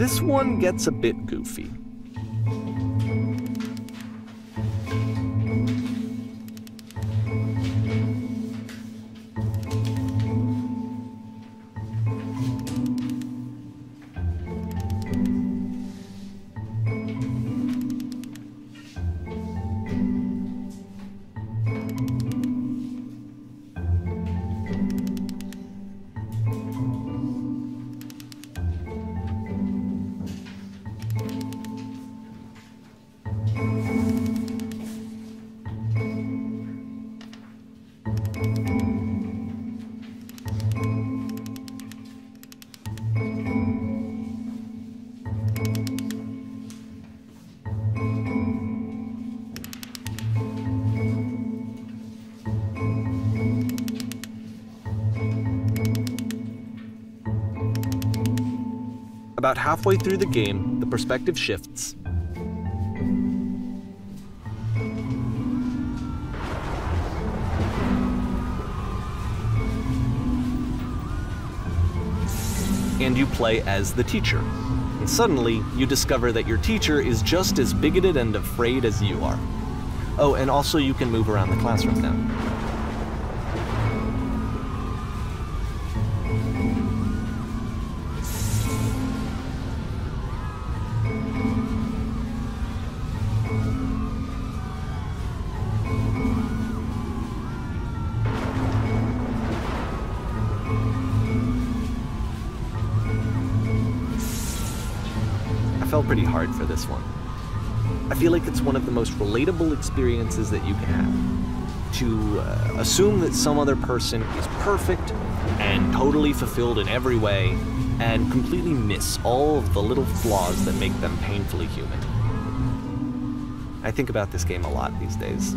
this one gets a bit goofy. About halfway through the game, the perspective shifts. And you play as the teacher. And suddenly, you discover that your teacher is just as bigoted and afraid as you are. Oh, and also you can move around the classroom now. Fell pretty hard for this one. I feel like it's one of the most relatable experiences that you can have. To uh, assume that some other person is perfect and totally fulfilled in every way, and completely miss all of the little flaws that make them painfully human. I think about this game a lot these days.